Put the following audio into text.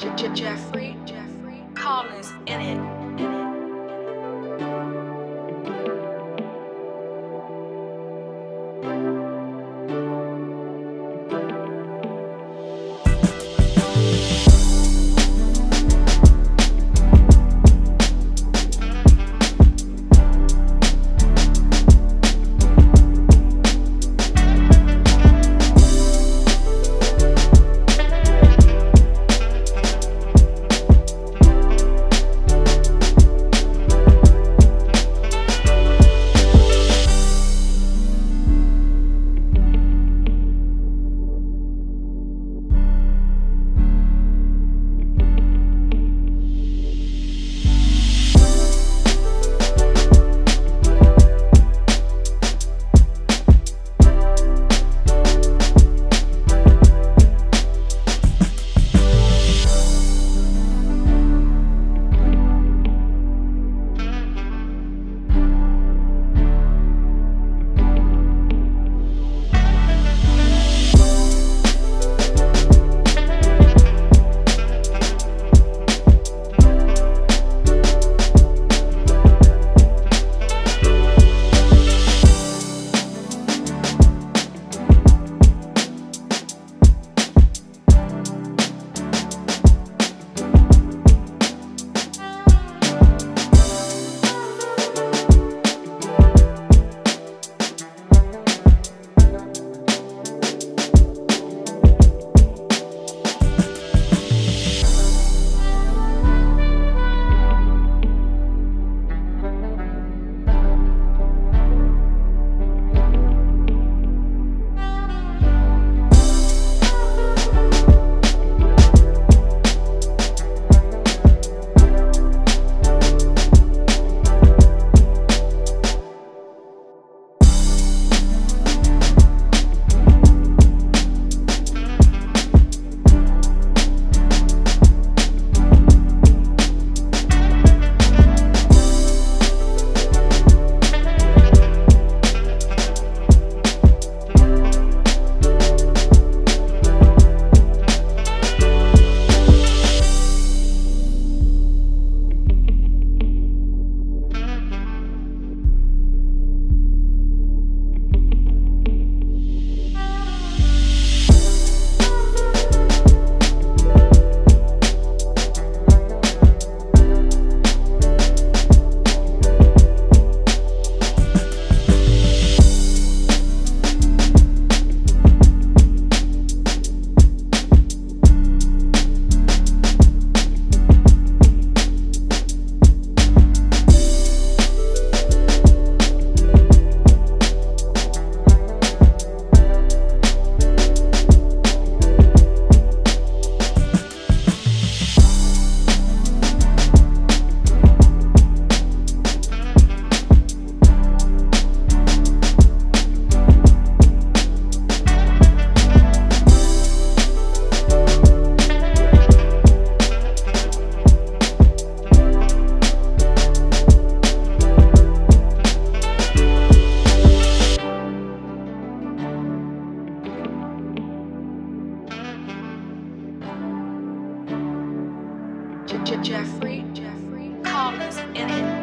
Jeffrey Jeffrey Collins in it. Jeffrey, Jeffrey Collins, and